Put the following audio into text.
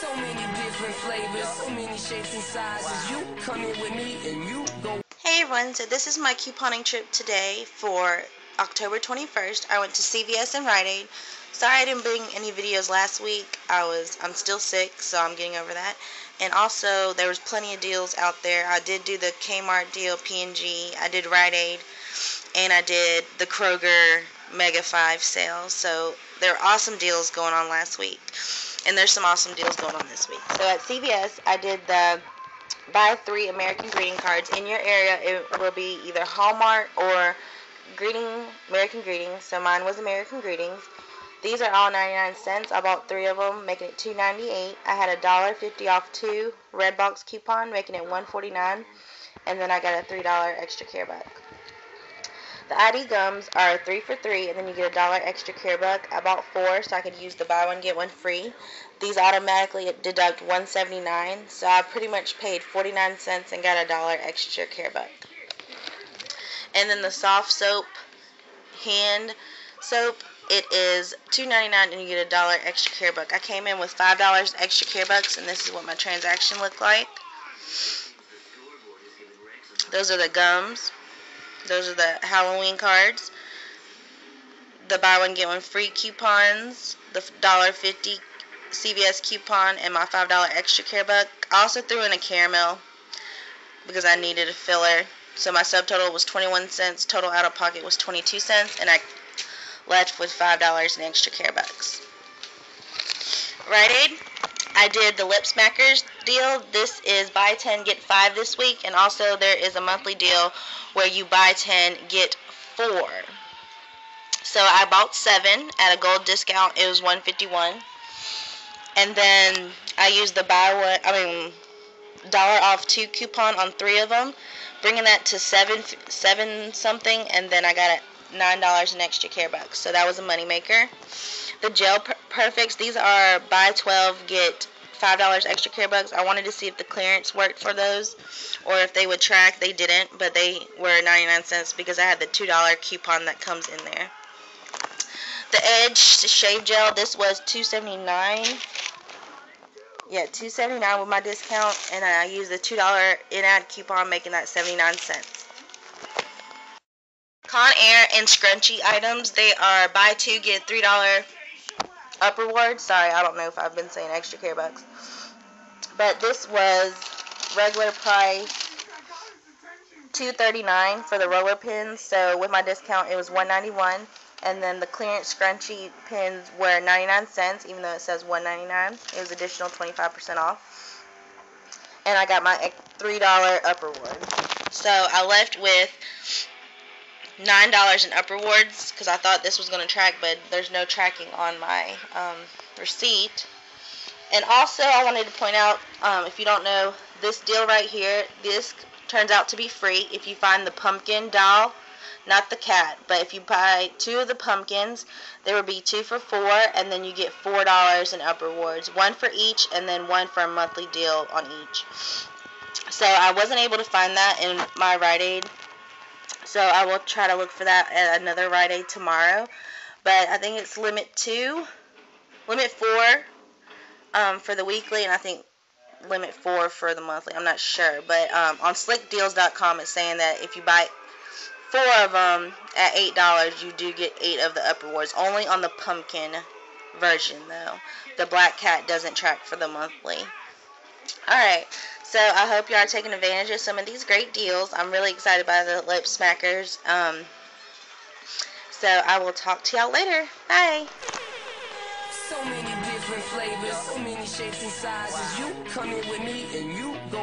So many different flavors, so many shapes and sizes. You come in with me and you go. Hey everyone, so this is my couponing trip today for October 21st. I went to CVS and Rite Aid. Sorry I didn't bring any videos last week. I was I'm still sick, so I'm getting over that. And also there was plenty of deals out there. I did do the Kmart deal, P&G. I did Rite Aid, and I did the Kroger Mega 5 sale. So there were awesome deals going on last week. And there's some awesome deals going on this week. So at CVS, I did the buy three American greeting cards. In your area, it will be either Hallmark or greeting American Greetings. So mine was American Greetings. These are all 99 cents. I bought three of them, making it 2.98. I had a dollar fifty off two Redbox coupon, making it 1.49, and then I got a three dollar extra care buck. The ID gums are three for three, and then you get a dollar extra care buck. I bought four so I could use the buy one get one free. These automatically deduct 179, so I pretty much paid 49 cents and got a dollar extra care buck. And then the soft soap hand soap it is $2.99 and you get a dollar extra care buck. I came in with $5 extra care bucks and this is what my transaction looked like. Those are the gums. Those are the Halloween cards. The buy one get one free coupons. The $1.50 CVS coupon and my $5 extra care buck. I also threw in a caramel because I needed a filler. So my subtotal was 21 cents. Total out of pocket was 22 cents. And I left with $5 in extra care bucks. Rite Aid, I did the Lip Smackers deal. This is buy 10, get 5 this week. And also there is a monthly deal where you buy 10, get 4. So I bought 7 at a gold discount. It was 151 And then I used the buy one, I mean, dollar off 2 coupon on 3 of them. Bringing that to 7, 7 something. And then I got it $9 in extra care bucks. So that was a moneymaker. The Gel Perfects, these are buy 12, get $5 extra care bucks. I wanted to see if the clearance worked for those or if they would track. They didn't, but they were 99 cents because I had the $2 coupon that comes in there. The Edge Shave Gel, this was 279 yeah, 279 with my discount, and I used the $2 in-ad coupon, making that 79 cents. Conair and Scrunchie items. They are buy two, get $3 up reward. Sorry, I don't know if I've been saying extra care bucks. But this was regular price $2.39 for the roller pins. So with my discount, it was $1.91. And then the clearance scrunchie pins were 99 cents, even though it says $1.99. It was additional 25% off. And I got my $3 up reward. So I left with nine dollars in up rewards because I thought this was going to track, but there's no tracking on my um, receipt. And also, I wanted to point out, um, if you don't know, this deal right here, this turns out to be free if you find the pumpkin doll, not the cat. But if you buy two of the pumpkins, there will be two for four, and then you get four dollars in up rewards, one for each, and then one for a monthly deal on each. So I wasn't able to find that in my Rite Aid so I will try to look for that at another Rite Aid tomorrow. But I think it's limit two, limit four um, for the weekly, and I think limit four for the monthly. I'm not sure. But um, on slickdeals.com, it's saying that if you buy four of them at $8, you do get eight of the up rewards. Only on the pumpkin version, though. The black cat doesn't track for the monthly. Alright, so I hope you are taking advantage of some of these great deals. I'm really excited by the lip smackers. Um, so I will talk to y'all later. Bye. So many different flavors, so many shapes and sizes. You come in with me and you go.